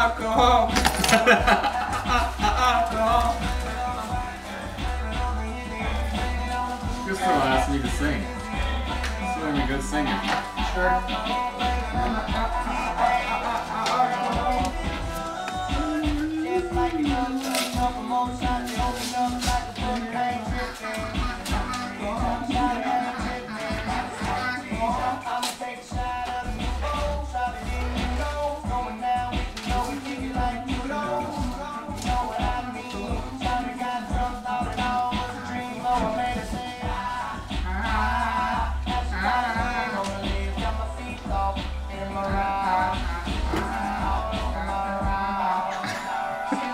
alcohol. alcohol. Crystal asked me to sing. I'm a good singer. Sure.